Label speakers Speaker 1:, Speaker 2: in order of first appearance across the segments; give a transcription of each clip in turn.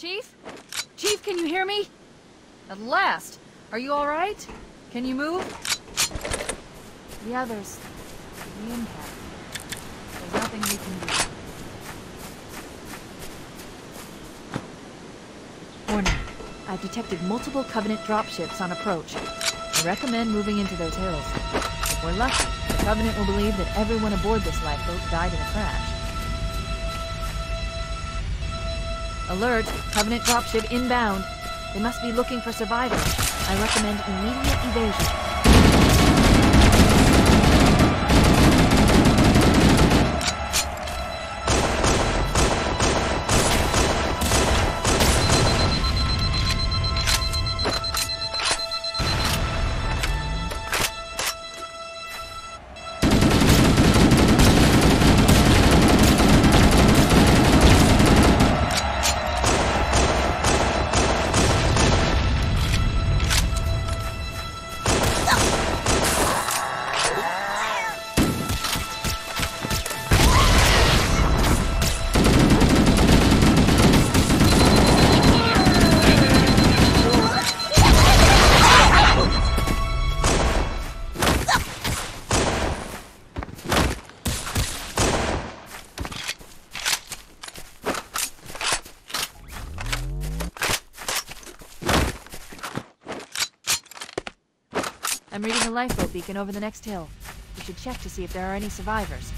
Speaker 1: Chief? Chief, can you hear me? At last! Are you alright? Can you move? The others... The impact. There's nothing we can do. Warning. I've detected multiple Covenant dropships on approach. I recommend moving into those hills. If we're lucky, the Covenant will believe that everyone aboard this lifeboat died in a crash. Alert! Covenant dropship inbound. They must be looking for survivors. I recommend immediate evasion. Beacon over the next hill. We should check to see if there are any survivors.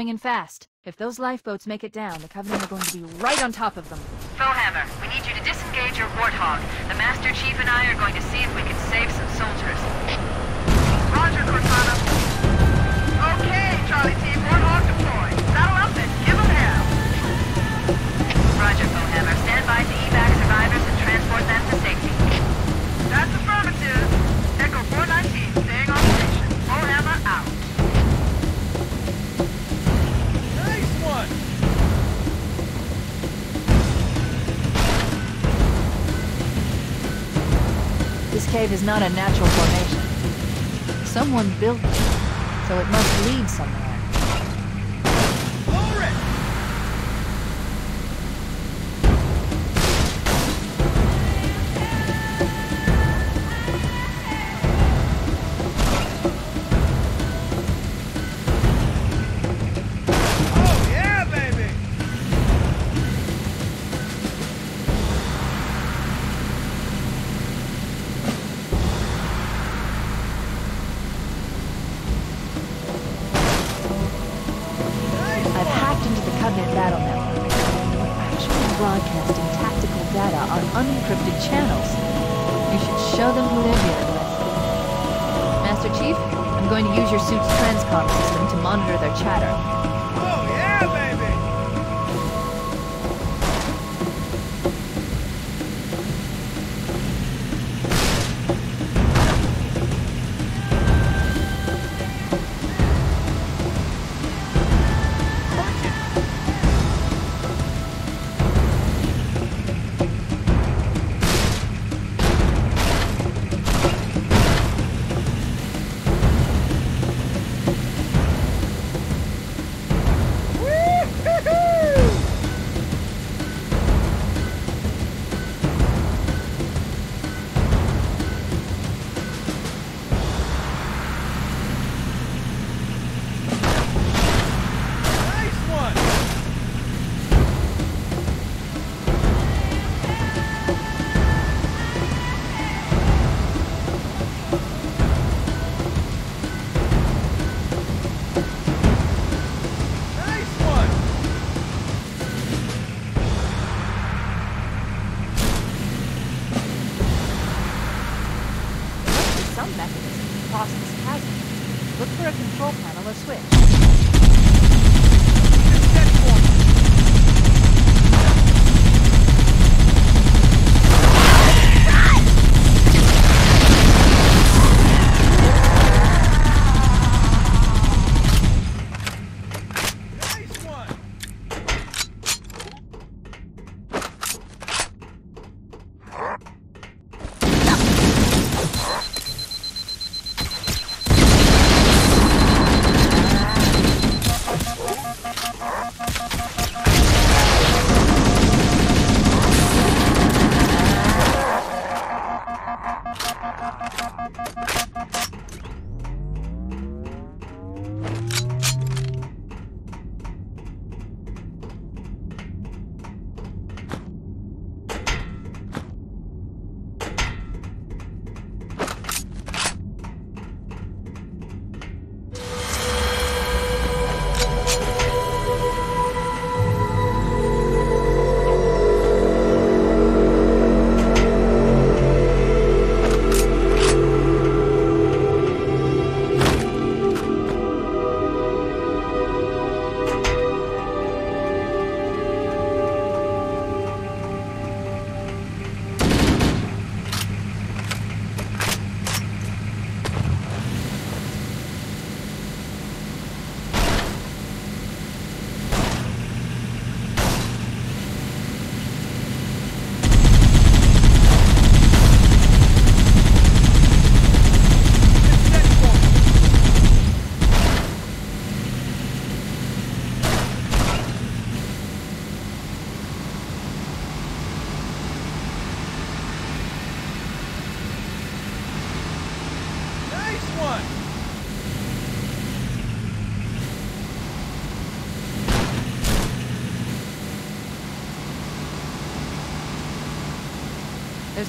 Speaker 1: Coming in fast. If those lifeboats make it down, the Covenant are going to be right on top of them.
Speaker 2: Foehammer, we need you to disengage your Warthog. The Master Chief and I are going to see if we can save some soldiers.
Speaker 3: Roger, Cortana. Okay, Charlie Team, Warthog deployed.
Speaker 1: Cave is not a natural formation. Someone built it, so it must lead somewhere. Covenant battle network. We're broadcasting tactical data on unencrypted channels. You should show them who they're dealing with. Master Chief, I'm going to use your suit's transcom system to monitor their chatter.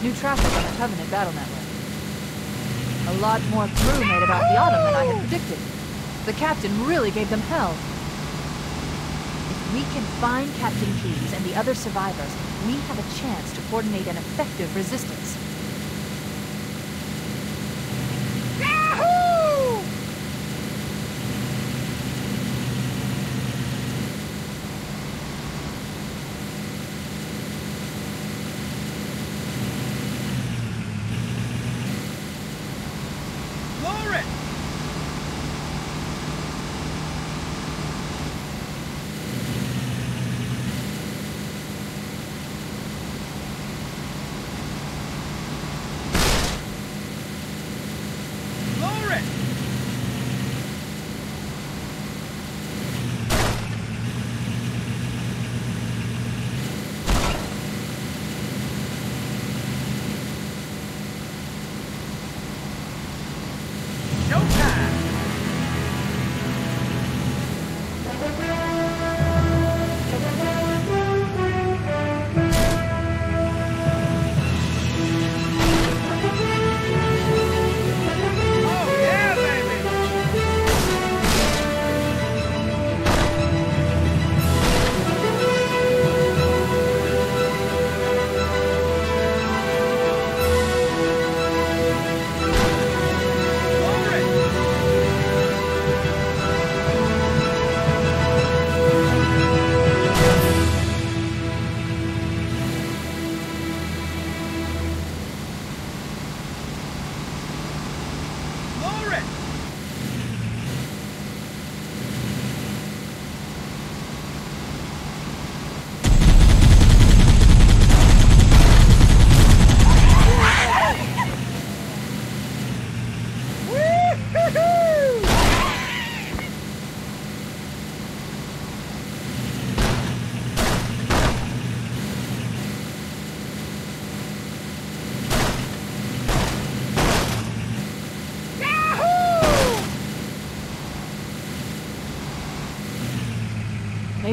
Speaker 1: New traffic on the Covenant battle network. A lot more crew made about the Autumn than I had predicted. The captain really gave them hell. If we can find Captain Keyes and the other survivors, we have a chance to coordinate an effective resistance.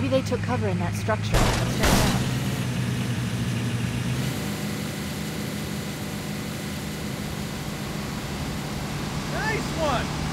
Speaker 1: Maybe they took cover in that structure. Let's check it out.
Speaker 4: Nice one!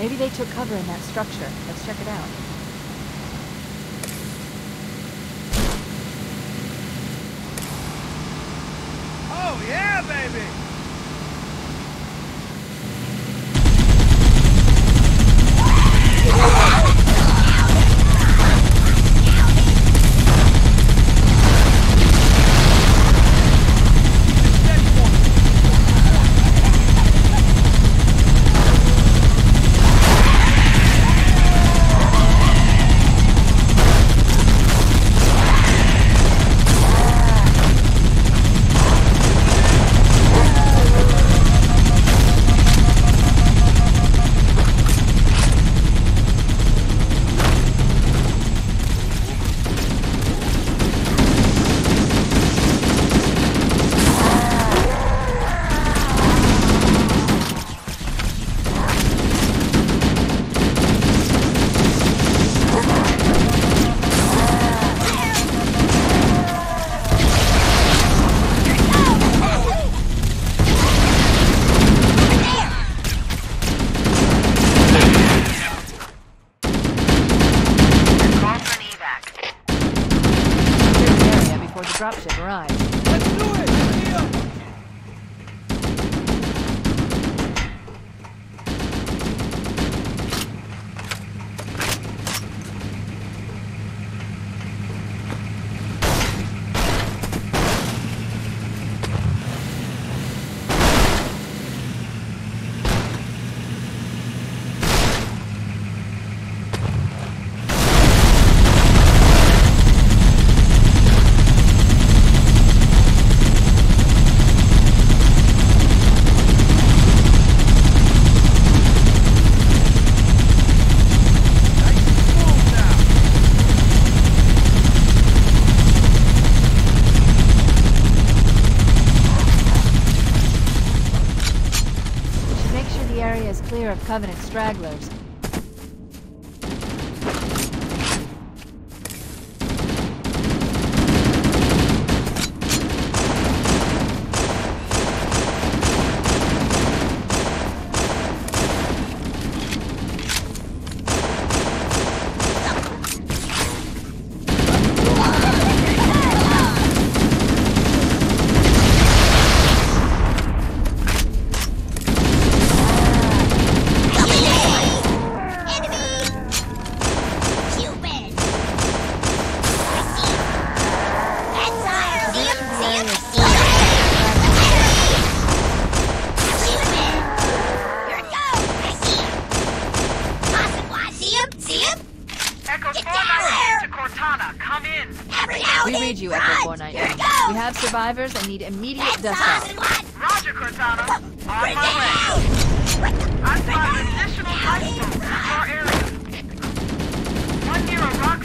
Speaker 1: Maybe they took cover in that structure. Let's check it out.
Speaker 4: Oh yeah,
Speaker 1: Covenant stragglers. you, Echo We have survivors and need immediate dust.
Speaker 3: Roger, Cortana. On my way. I additional in area. One near a rock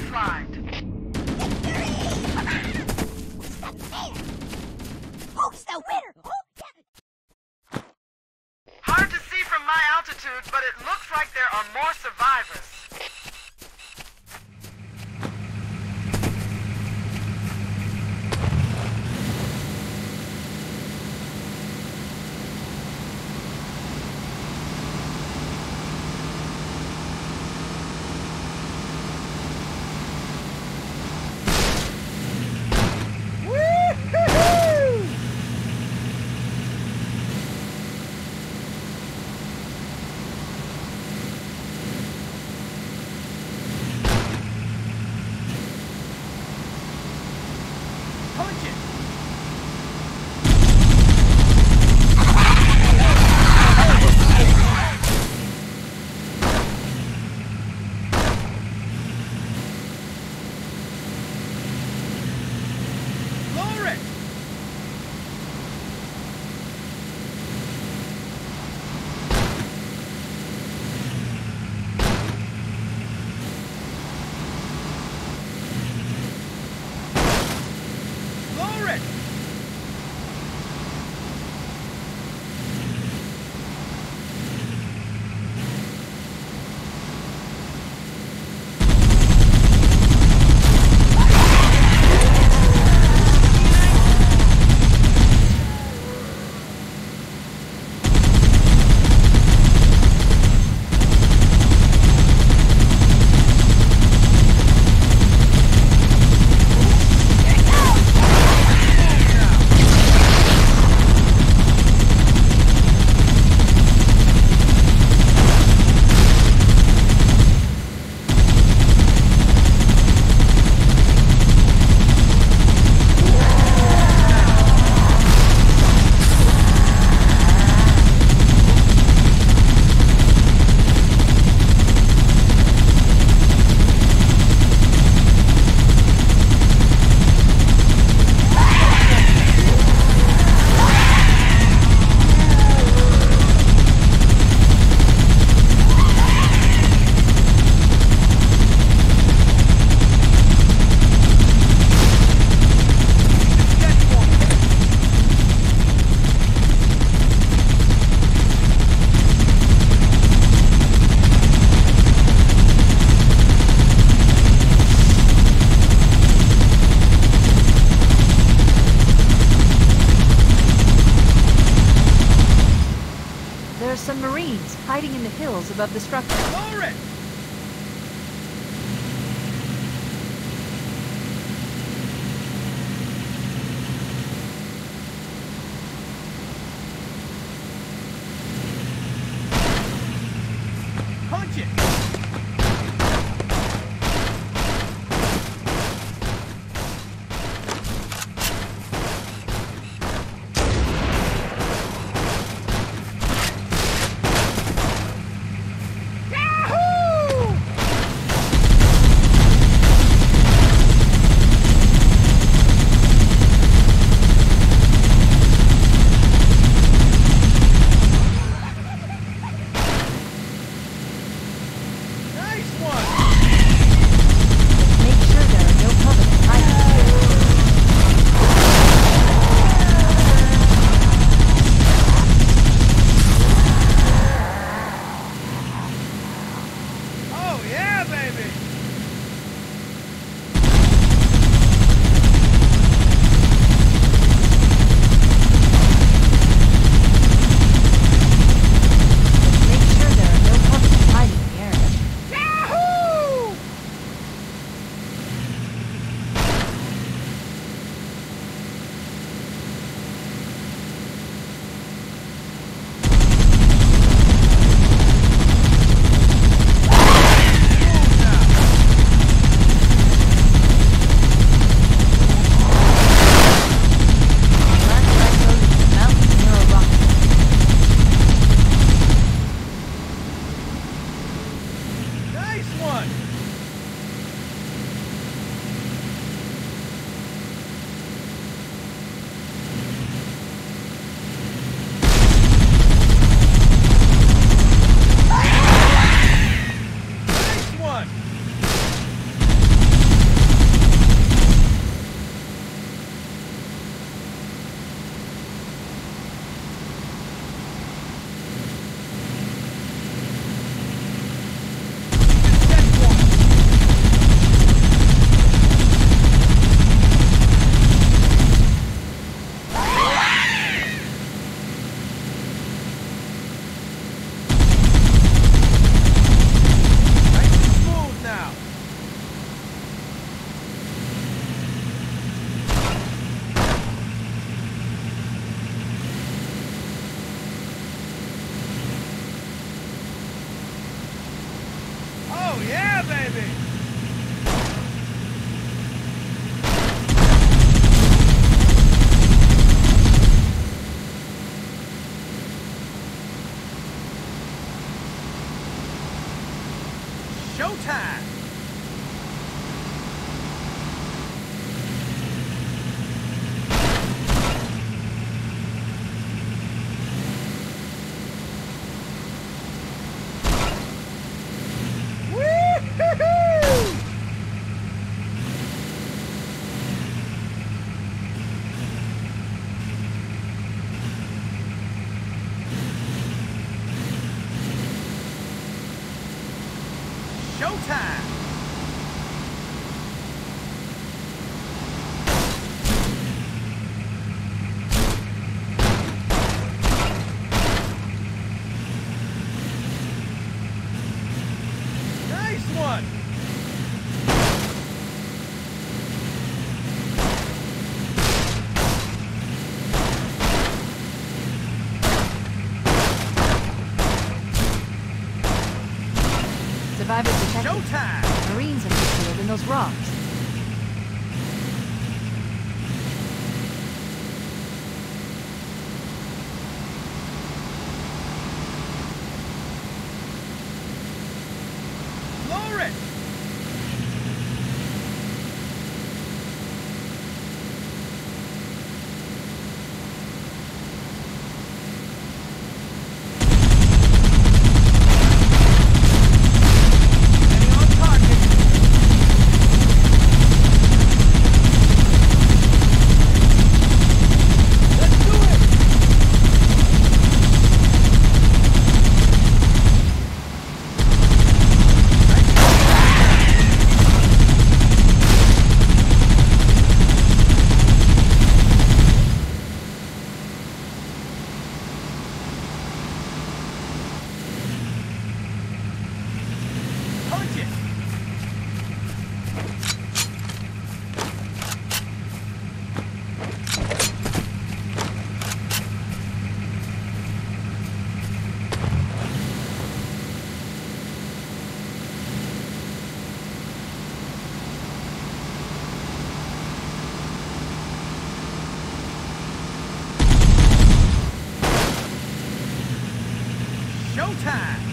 Speaker 4: showtime!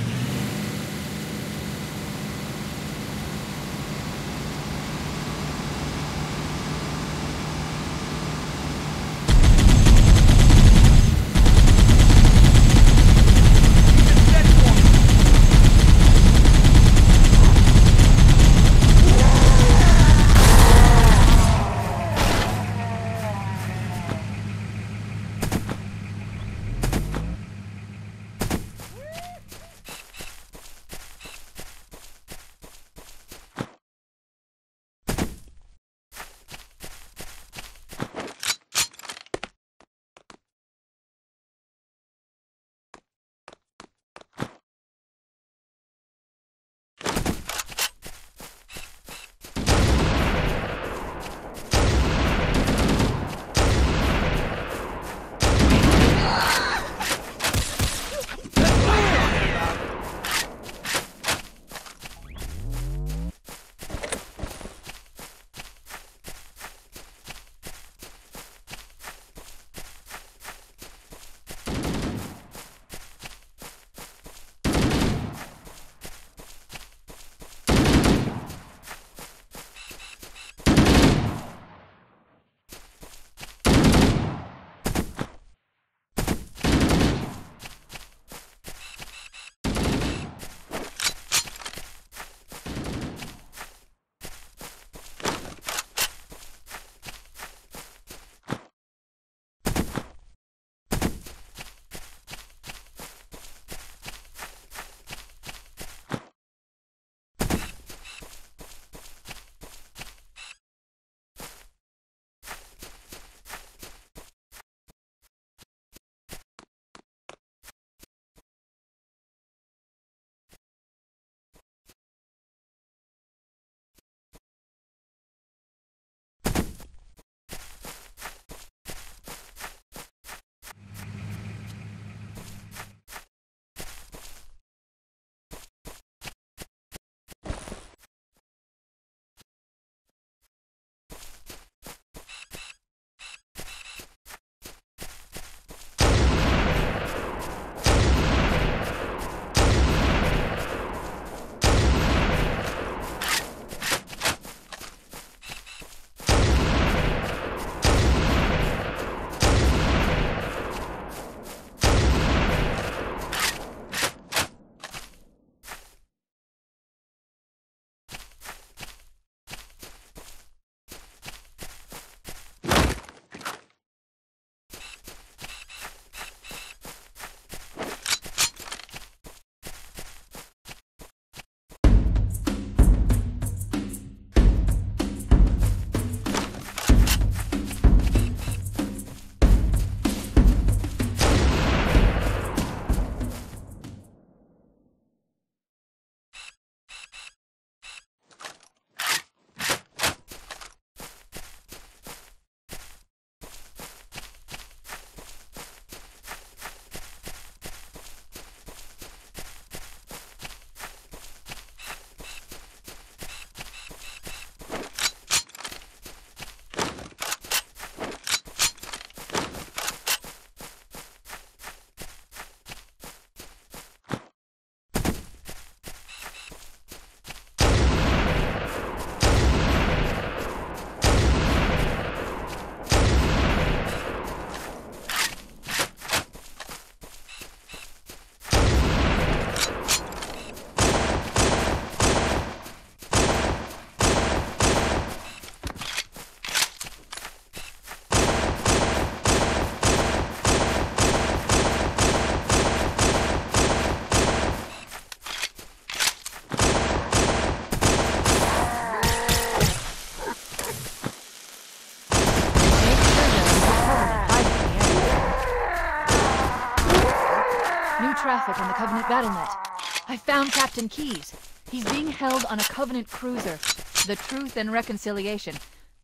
Speaker 1: Traffic on the Covenant BattleNet. I found Captain Keyes. He's being held on a Covenant cruiser, the Truth and Reconciliation,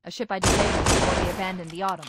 Speaker 1: a ship I disabled before we abandoned the Autumn.